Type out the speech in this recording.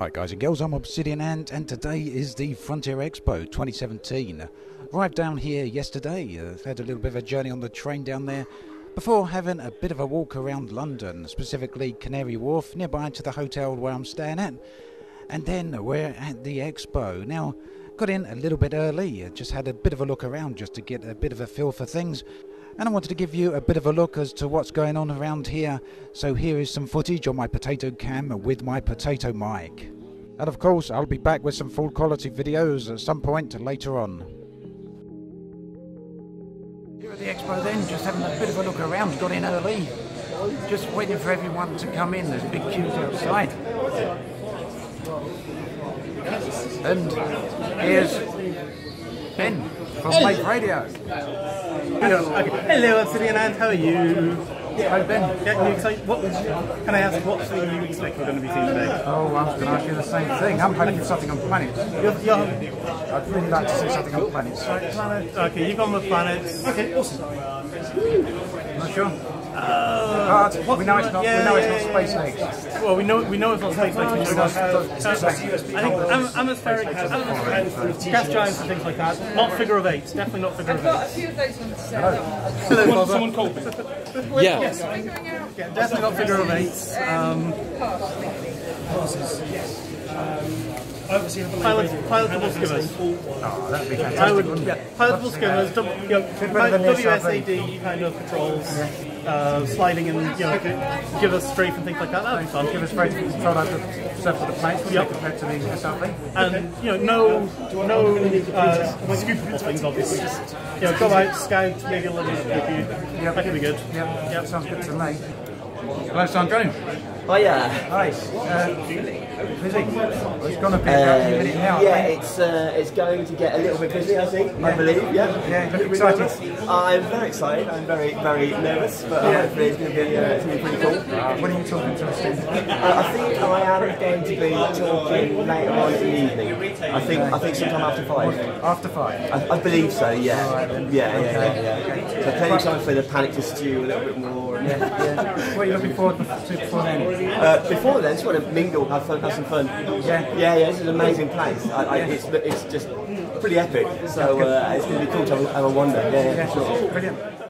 Hi guys and girls, I'm Obsidian Ant and today is the Frontier Expo 2017. Arrived down here yesterday, uh, had a little bit of a journey on the train down there before having a bit of a walk around London, specifically Canary Wharf, nearby to the hotel where I'm staying at. And then we're at the expo. Now, got in a little bit early, uh, just had a bit of a look around just to get a bit of a feel for things and I wanted to give you a bit of a look as to what's going on around here. So here is some footage on my potato cam with my potato mic. And of course, I'll be back with some full quality videos at some point later on. Here at the expo then, just having a bit of a look around, got in early. Just waiting for everyone to come in, there's big queues outside. And here's Ben from Mike Radio. Okay. Hello, Obsidian Ant. How are you? Hi Ben. Getting you excited? What can I ask? What thing you expect we're going to be seeing today? Oh, I was going to ask you the same thing. I'm hoping for something on planets. You're, you're, I'd really like to see something on planets. planet. Okay, you've gone with planets. Okay, awesome. Not sure. Uh, But we know it's not. yeah, we know it's not space legs. well, we know we know it's not space legs We know it's not I space legs. think am- atmospheric, atmospheric gas giants and things like that. Not figure of eight. Definitely not figure I've of got a few of those ones to say. That Hello, Someone called me. Yeah. coming yeah, definitely not figure of eight. Um, Pass, thank you. pilot, pilotable skimmers. Oh, that'd be I fantastic. would, wouldn't yeah, it? pilotable skimmers, dub- you know, better WSAD kind of patrols, uh, sliding and you know, give us strafe and things like that. That'd be fun. Give us great control over the surface of the planes, Yep. compared to the SRV? And you know, no, no uh, scoopable things, obviously. Just you know, go out, scout, maybe a little bit of you. That could be good. Yeah, yeah, sounds good to me. Hello, Sandro. Oh yeah. Hi. Uh, busy. Well, it's going to be a minute now. Uh, yeah, it's uh, it's going to get a little bit busy, I think. I believe. Yeah. Yeah, excited. I'm very excited. I'm very very nervous, but uh, hopefully it's going to be uh, it's going to be pretty cool. Uh, when are you talking to us? Uh, I think I am going to be talking later on in the evening. I think I think sometime after five. After five. I, I believe so. Yeah. Yeah. Yeah. Yeah. yeah. So plenty of time for the panic to stew a little bit more. and- Yeah. You looking forward to before then? Uh, before then, just want to mingle, have fun, have some fun. Yeah. yeah, yeah. This is an amazing place. I, I, it's, it's just pretty epic. So uh, it's going to be cool to have, a- have a wander. Yeah, yeah, sure. Brilliant.